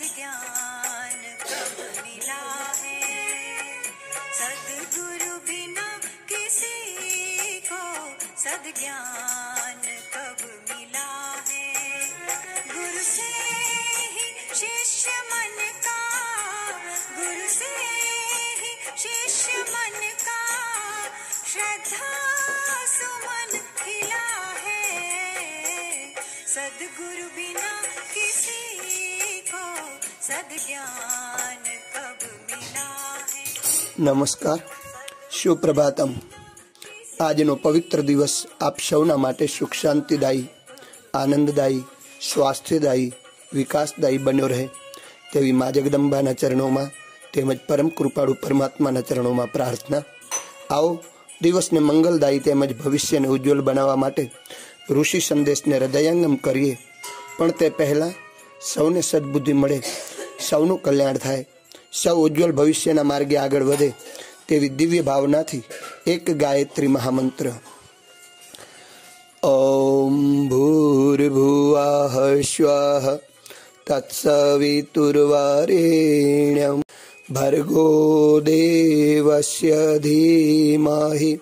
सद्ज्ञान कब मिला है? सदगुरु बिना किसी को सद्ज्ञान कब मिला है? गुरु से ही शिष्य मन का, गुरु से ही शिष्य मन का श्रद्धा सुमन खिला है। सदगुरु बिना किसी નમસ્કાર સુપ્રભાતમ આજનો પવિત્ર દિવસ આપ સૌના માટે સુખ શાંતિદાયી, આનંદદાયી, સ્વાસ્થ્યદાયી, વિકાસદાયી બન્યો રહે તેવી મા જગદંબાના ચરણોમાં તેમજ પરમ કૃપાળુ પરમાત્માના ચરણોમાં પ્રાર્થના. આવો, દિવસને મંગલદાયી તેમજ ભવિષ્યને ઉજ્જવલ બનાવવા માટે ઋષિ સંદેશને હૃદયંગમ કરીએ. પણ તે પહેલાં સૌને સદબુદ્ધિ મળે, સૌનું કલ્યાણ થાય, સૌ ઉજ્જવલ ભવિષ્યના માર્ગે આગળ વધે તેવી દિવ્ય ભાવનાથી એક ગાયત્રી મહામંત્ર. ઓમ ભૂર્ભુવાહ સ્વાહ તત્સવિતુર્વરેણ્યમ ભર્ગો દેવસ્ય ધીમહિ,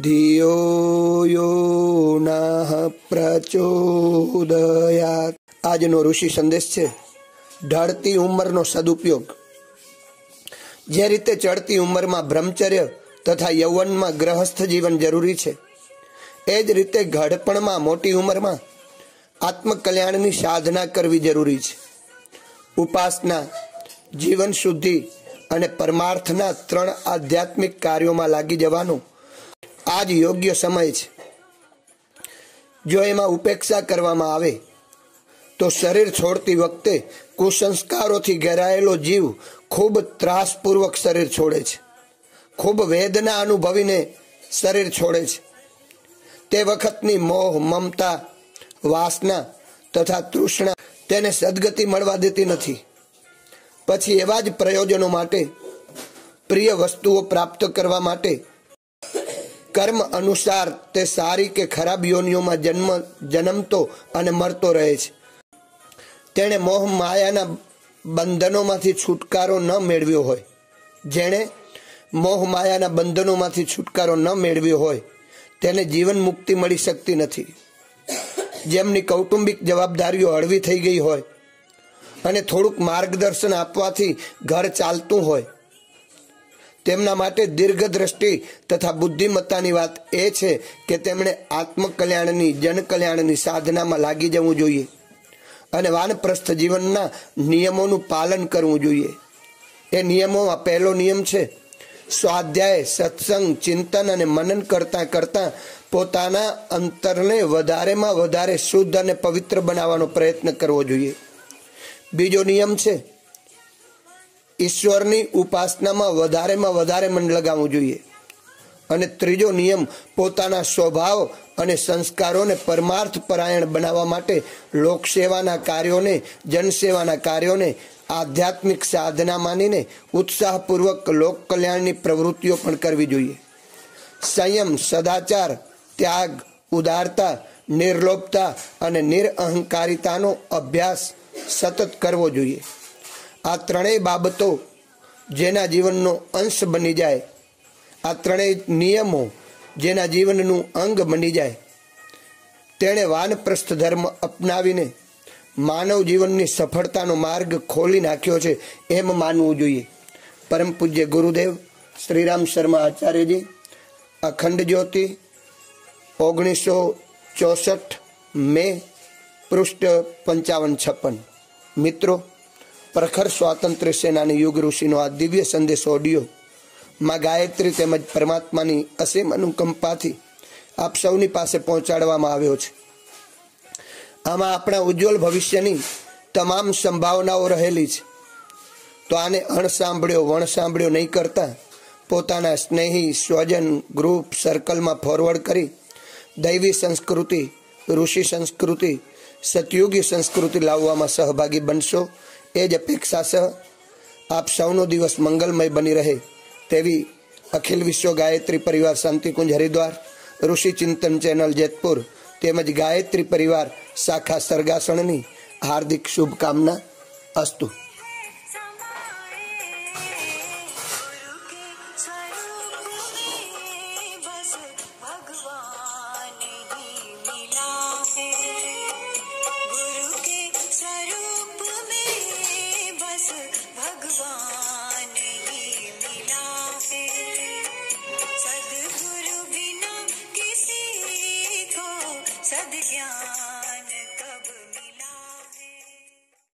ધિયો યો નઃ પ્રચોદયાત. આજનો ઋષિ સંદેશ છે, ઢળતી ઉંમરનો સદુપયોગ. જે રીતે ચડતી ઉંમરમાં બ્રહ્મચર્ય તથા યૌવનમાં ગ્રહસ્થ જીવન જરૂરી છે, એ જ રીતે ઘડપણમાં મોટી ઉંમરમાં આત્મકલ્યાણની સાધના કરવી જરૂરી છે. ઉપાસના, જીવન શુદ્ધિ અને પરમાર્થના ત્રણ આધ્યાત્મિક કાર્યોમાં લાગી જવાનો આ જ યોગ્ય સમય છે. જો એમાં ઉપેક્ષા કરવામાં આવે તો શરીર છોડતી વખતે કુસંસ્કારોથી ઘેરાયેલો જીવ ખૂબ ત્રાસપૂર્વક શરીર છોડે છે. ખૂબ વેદના અનુભવીને શરીર છોડે છે. તે વખતની મોહ, મમતા, વાસના તથા તૃષ્ણા તેને સદગતિ મળવા દેતી નથી. પછી એવા જ પ્રયોજનો માટે, પ્રિય વસ્તુઓ પ્રાપ્ત કરવા માટે કર્મ અનુસાર તે સારી કે ખરાબ યોનિઓમાં જન્મ, જન્મતો અને મરતો રહે છે. તેણે મોહ માયાના બંધનોમાંથી છુટકારો ન મેળવ્યો હોય. જેણે મોહ માયાના બંધનોમાંથી છુટકારો ન મેળવ્યો હોય, તેને જીવન મુક્તિ મળી શકતી નથી. જેમની કૌટુંબિક જવાબદારીઓ હળવી થઈ ગઈ હોય અને થોડુંક માર્ગદર્શન આપવાથી ઘર ચાલતું હોય. તેમના માટે દીર્ઘ દ્રષ્ટિ તથા બુદ્ધિમત્તાની વાત એ છે કે તેમણે આત્મકલ્યાણની, જનકલ્યાણની સાધનામાં લાગી જવું જોઈએ. અને વાનપ્રસ્થ જીવનના નિયમોનું પાલન કરવું જોઈએ. એ નિયમોમાં પહેલો નિયમ છે, સ્વાધ્યાય, સત્સંગ, ચિંતન અને મનન કરતાં કરતાં પોતાના અંતરને વધારેમાં વધારે શુદ્ધ અને પવિત્ર બનાવવાનો પ્રયત્ન કરવો જોઈએ. બીજો નિયમ છે, ઈશ્વરની ઉપાસનામાં વધારેમાં વધારે મન લગાવવું જોઈએ. અને ત્રીજો નિયમ, પોતાના સ્વભાવ અને સંસ્કારોને પરમાર્થ પરાયણ બનાવવા માટે લોકસેવાના કાર્યોને, જનસેવાના કાર્યોને, આધ્યાત્મિક સાધના માનીને ઉત્સાહપૂર્વક લોક કલ્યાણની પ્રવૃત્તિઓ પણ કરવી જોઈએ. સંયમ, સદાચાર, ત્યાગ, ઉદારતા, નિર્લોભતા અને નિરઅહંકારિતાનો અભ્યાસ સતત કરવો જોઈએ. આ ત્રણેય બાબતો જેના જીવનનો અંશ બની જાય આ ત્રણેય નિયમો જેના જીવનનું અંગ બની જાય. તેણે વાનપ્રસ્થ ધર્મ અપનાવીને માનવ જીવનની સફળતાનો માર્ગ ખોલી નાખ્યો છે એમ માનવું જોઈએ. પરમ પૂજ્ય ગુરુદેવ શ્રીરામ શર્મા આચાર્યજી, અખંડ જ્યોતિ, ઓગણીસો ચોસઠ મે પૃષ્ઠ પંચાવન છપ્પન. મિત્રો, પ્રખર સ્વાતંત્ર્ય સેનાની યુગ ઋષિનો આ દિવ્ય સંદેશ ઓડિયો માં ગાયત્રી તેમજ પરમાત્માની અસીમ અનુકંપાથી આપ સૌની પાસે પહોંચાડવામાં આવ્યો છે. આમાં આપણા ઉજ્જવલ ભવિષ્યની તમામ સંભાવનાઓ રહેલી છે. તો આને અણ સાંભળ્યો વણ સાંભળ્યો નહીં કરતા, પોતાના સ્નેહી, સ્વજન ગ્રુપ સર્કલમાં ફોરવર્ડ કરી દૈવી સંસ્કૃતિ, ઋષિ સંસ્કૃતિ, સતયુગી સંસ્કૃતિ લાવવામાં સહભાગી બનશો. એ જ અપેક્ષા સહ આપ સૌનો દિવસ મંગલમય બની રહે. તેવી અખિલ વિશ્વ ગાયત્રી પરિવાર શાંતિકુંજ હરિદ્વાર, ઋષિ ચિંતન ચેનલ જેતપુર તેમજ ગાયત્રી પરિવાર શાખા સરગાસણની હાર્દિક શુભકામના અસ્તુ. Yeah.